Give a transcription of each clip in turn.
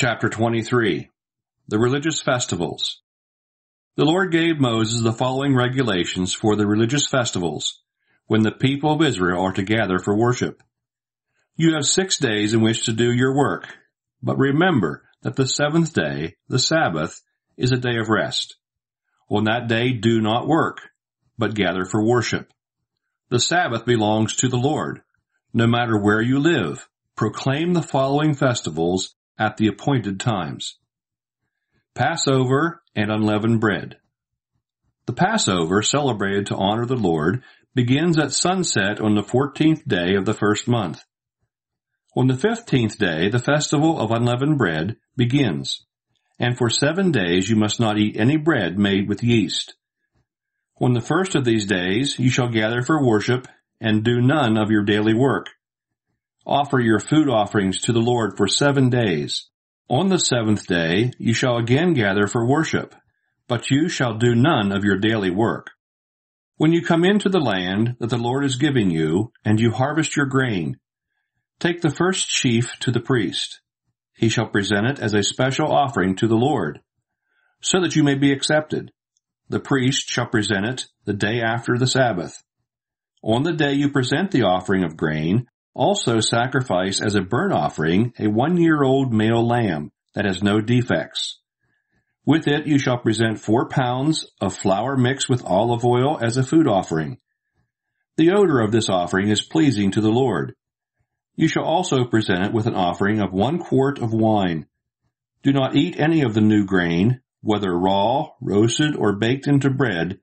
Chapter 23 The Religious Festivals The Lord gave Moses the following regulations for the religious festivals when the people of Israel are to gather for worship. You have six days in which to do your work, but remember that the seventh day, the Sabbath, is a day of rest. On that day do not work, but gather for worship. The Sabbath belongs to the Lord. No matter where you live, proclaim the following festivals at the appointed times. Passover and unleavened bread. The Passover, celebrated to honor the Lord, begins at sunset on the fourteenth day of the first month. On the fifteenth day, the festival of unleavened bread begins, and for seven days you must not eat any bread made with yeast. On the first of these days you shall gather for worship, and do none of your daily work. Offer your food offerings to the Lord for seven days. On the seventh day you shall again gather for worship, but you shall do none of your daily work. When you come into the land that the Lord is giving you, and you harvest your grain, take the first sheaf to the priest. He shall present it as a special offering to the Lord, so that you may be accepted. The priest shall present it the day after the Sabbath. On the day you present the offering of grain, also sacrifice as a burnt offering a one-year-old male lamb that has no defects. With it you shall present four pounds of flour mixed with olive oil as a food offering. The odor of this offering is pleasing to the Lord. You shall also present it with an offering of one quart of wine. Do not eat any of the new grain, whether raw, roasted, or baked into bread,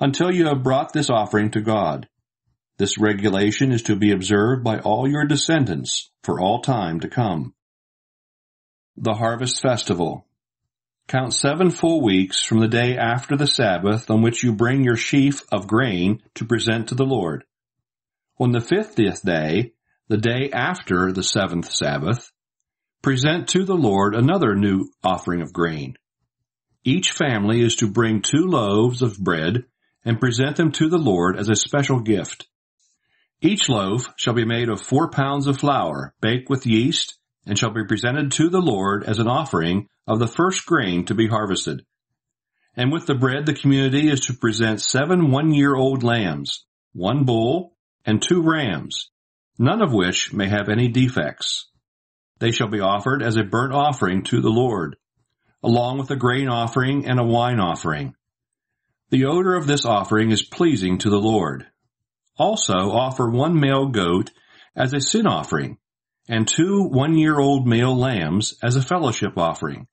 until you have brought this offering to God. This regulation is to be observed by all your descendants for all time to come. The Harvest Festival. Count seven full weeks from the day after the Sabbath on which you bring your sheaf of grain to present to the Lord. On the fiftieth day, the day after the seventh Sabbath, present to the Lord another new offering of grain. Each family is to bring two loaves of bread and present them to the Lord as a special gift. Each loaf shall be made of four pounds of flour, baked with yeast, and shall be presented to the Lord as an offering of the first grain to be harvested. And with the bread, the community is to present seven one-year-old lambs, one bull, and two rams, none of which may have any defects. They shall be offered as a burnt offering to the Lord, along with a grain offering and a wine offering. The odor of this offering is pleasing to the Lord. Also offer one male goat as a sin offering and two one-year-old male lambs as a fellowship offering.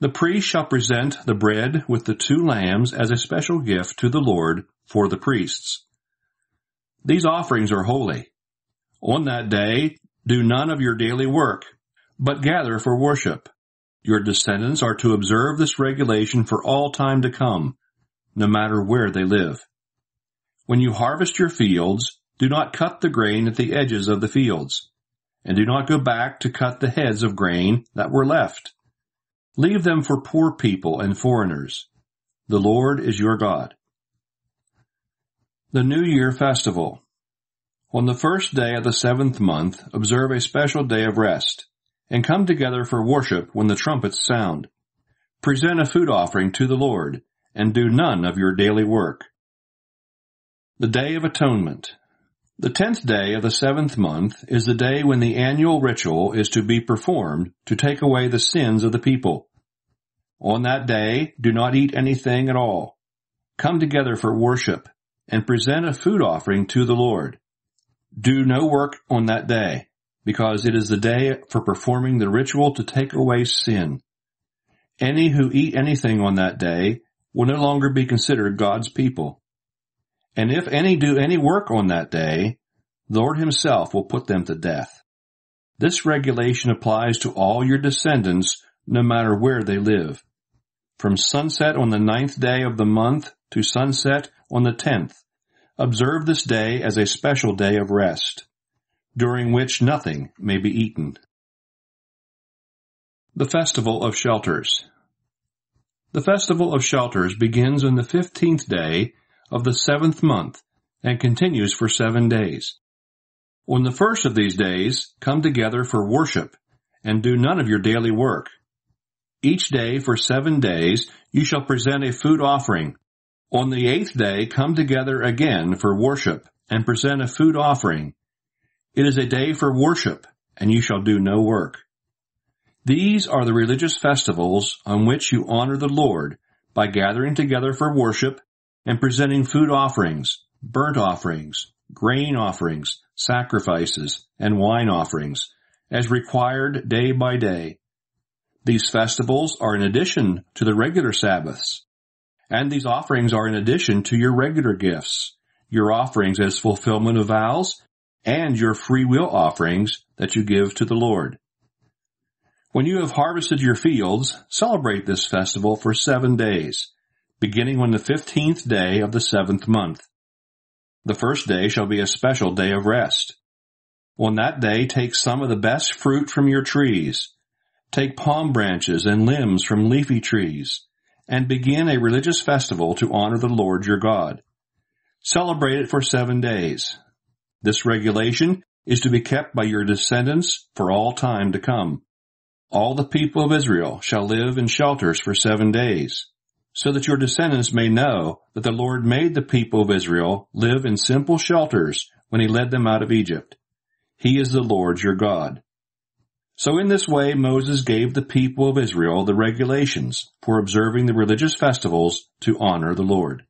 The priest shall present the bread with the two lambs as a special gift to the Lord for the priests. These offerings are holy. On that day, do none of your daily work, but gather for worship. Your descendants are to observe this regulation for all time to come, no matter where they live. When you harvest your fields, do not cut the grain at the edges of the fields, and do not go back to cut the heads of grain that were left. Leave them for poor people and foreigners. The Lord is your God. The New Year Festival. On the first day of the seventh month, observe a special day of rest, and come together for worship when the trumpets sound. Present a food offering to the Lord, and do none of your daily work. The Day of Atonement. The tenth day of the seventh month is the day when the annual ritual is to be performed to take away the sins of the people. On that day, do not eat anything at all. Come together for worship and present a food offering to the Lord. Do no work on that day, because it is the day for performing the ritual to take away sin. Any who eat anything on that day will no longer be considered God's people. And if any do any work on that day, the Lord himself will put them to death. This regulation applies to all your descendants, no matter where they live. From sunset on the ninth day of the month to sunset on the tenth, observe this day as a special day of rest, during which nothing may be eaten. The Festival of Shelters The Festival of Shelters begins on the fifteenth day of the seventh month and continues for seven days. On the first of these days, come together for worship and do none of your daily work. Each day for seven days you shall present a food offering. On the eighth day come together again for worship and present a food offering. It is a day for worship and you shall do no work. These are the religious festivals on which you honor the Lord by gathering together for worship and presenting food offerings, burnt offerings, grain offerings, sacrifices, and wine offerings, as required day by day. These festivals are in addition to the regular Sabbaths, and these offerings are in addition to your regular gifts, your offerings as fulfillment of vows, and your free will offerings that you give to the Lord. When you have harvested your fields, celebrate this festival for seven days, beginning on the fifteenth day of the seventh month. The first day shall be a special day of rest. On that day take some of the best fruit from your trees. Take palm branches and limbs from leafy trees, and begin a religious festival to honor the Lord your God. Celebrate it for seven days. This regulation is to be kept by your descendants for all time to come. All the people of Israel shall live in shelters for seven days so that your descendants may know that the Lord made the people of Israel live in simple shelters when he led them out of Egypt. He is the Lord your God. So in this way Moses gave the people of Israel the regulations for observing the religious festivals to honor the Lord.